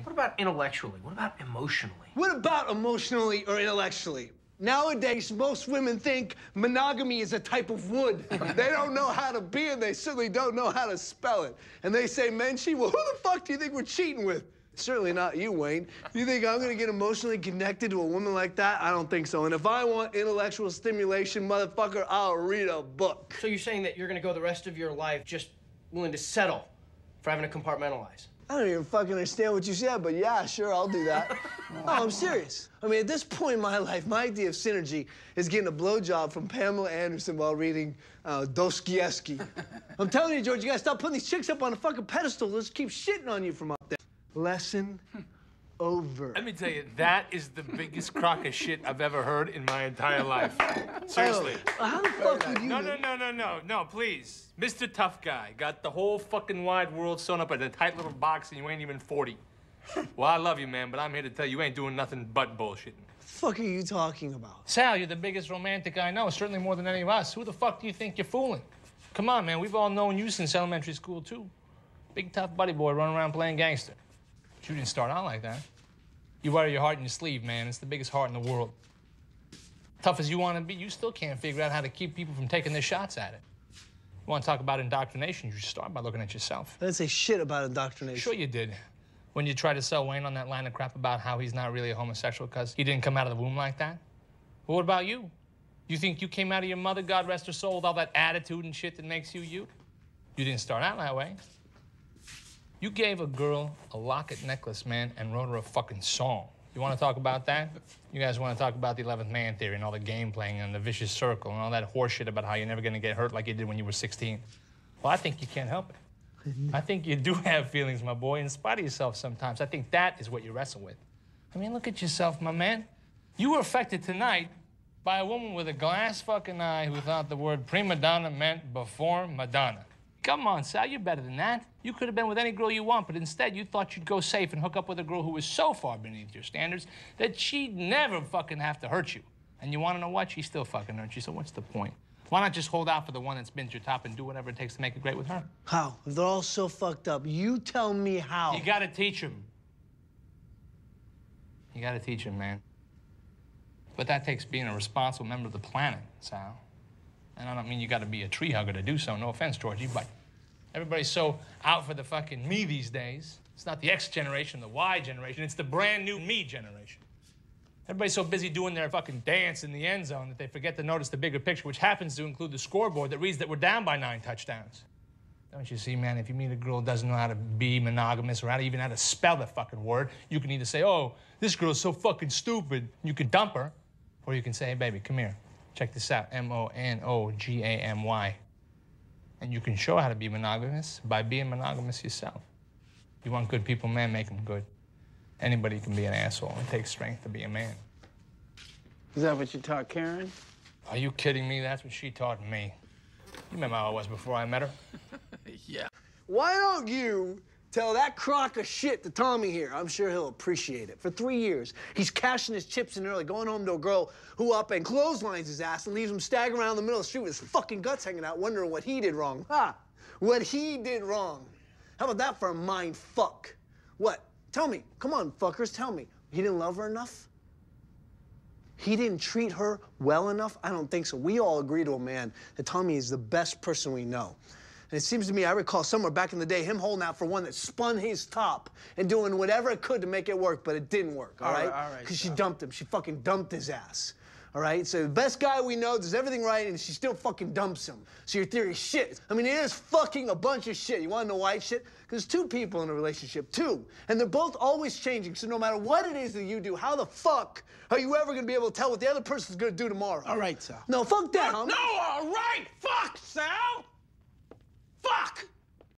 What about intellectually? What about emotionally? What about emotionally or intellectually? Nowadays, most women think monogamy is a type of wood. they don't know how to be, and they certainly don't know how to spell it. And they say, men cheat. Well, who the fuck do you think we're cheating with? Certainly not you, Wayne. You think I'm gonna get emotionally connected to a woman like that? I don't think so. And if I want intellectual stimulation, motherfucker, I'll read a book. So you're saying that you're gonna go the rest of your life just willing to settle for having to compartmentalize? I don't even fucking understand what you said, but yeah, sure, I'll do that. no, I'm serious. I mean, at this point in my life, my idea of synergy is getting a blowjob from Pamela Anderson while reading uh, Dostoevsky. I'm telling you, George, you gotta stop putting these chicks up on a fucking pedestal. Let's keep shitting on you from up there. Lesson over. Let me tell you, that is the biggest crock of shit I've ever heard in my entire life. Oh, Seriously. Oh, how the fuck would you? No, no, no, no, no, no, please. Mr. Tough Guy got the whole fucking wide world sewn up in a tight little box and you ain't even 40. Well, I love you, man, but I'm here to tell you you ain't doing nothing but bullshitting. The fuck are you talking about? Sal, you're the biggest romantic I know, certainly more than any of us. Who the fuck do you think you're fooling? Come on, man, we've all known you since elementary school, too. Big tough buddy boy running around playing gangster. But you didn't start out like that. You wear your heart in your sleeve, man. It's the biggest heart in the world. Tough as you want to be, you still can't figure out how to keep people from taking their shots at it. You want to talk about indoctrination, you should start by looking at yourself. I didn't say shit about indoctrination. Sure you did. When you tried to sell Wayne on that line of crap about how he's not really a homosexual because he didn't come out of the womb like that. What about you? You think you came out of your mother, God rest her soul, with all that attitude and shit that makes you you? You didn't start out that way. You gave a girl a locket necklace, man, and wrote her a fucking song. You want to talk about that? You guys want to talk about the 11th man theory and all the game playing and the vicious circle and all that horseshit about how you're never going to get hurt like you did when you were 16. Well, I think you can't help it. I think you do have feelings, my boy, in spite of yourself sometimes. I think that is what you wrestle with. I mean, look at yourself, my man. You were affected tonight by a woman with a glass fucking eye who thought the word prima donna meant before Madonna. Come on, Sal, you're better than that. You could have been with any girl you want, but instead you thought you'd go safe and hook up with a girl who was so far beneath your standards that she'd never fucking have to hurt you. And you want to know what? She still fucking hurts you, so what's the point? Why not just hold out for the one that's been to your top and do whatever it takes to make it great with her? How? If they're all so fucked up, you tell me how. You gotta teach him. You gotta teach him, man. But that takes being a responsible member of the planet, Sal. And I don't mean you gotta be a tree hugger to do so, no offense, Georgie, but everybody's so out for the fucking me these days. It's not the X generation, the Y generation, it's the brand new me generation. Everybody's so busy doing their fucking dance in the end zone that they forget to notice the bigger picture, which happens to include the scoreboard that reads that we're down by nine touchdowns. Don't you see, man? If you meet a girl who doesn't know how to be monogamous or how to even how to spell the fucking word, you can either say, "Oh, this girl's so fucking stupid," you can dump her, or you can say, "Hey, baby, come here. Check this out. M-O-N-O-G-A-M-Y. And you can show how to be monogamous by being monogamous yourself. You want good people, man, make them good. Anybody can be an asshole. It takes strength to be a man. Is that what you taught Karen? Are you kidding me? That's what she taught me. You remember how I was before I met her? Yeah. Why don't you tell that crock of shit to Tommy here? I'm sure he'll appreciate it. For three years, he's cashing his chips in early, going home to a girl who up and clotheslines his ass and leaves him staggering around the middle of the street with his fucking guts hanging out, wondering what he did wrong. Ha! What he did wrong. How about that for a mind fuck? What? Tell me. Come on, fuckers, tell me. He didn't love her enough? He didn't treat her well enough? I don't think so. We all agree to a man that Tommy is the best person we know. And it seems to me, I recall somewhere back in the day him holding out for one that spun his top and doing whatever it could to make it work, but it didn't work, all All right? right, all right, Because she dumped him. She fucking dumped his ass. All right? So the best guy we know does everything right and she still fucking dumps him. So your theory is shit. I mean, it is fucking a bunch of shit. You wanna know why it's shit? Because two people in a relationship, two. And they're both always changing. So no matter what it is that you do, how the fuck are you ever gonna be able to tell what the other person's gonna do tomorrow? All right, Sal. No, fuck that. No, all right! Fuck, Sal!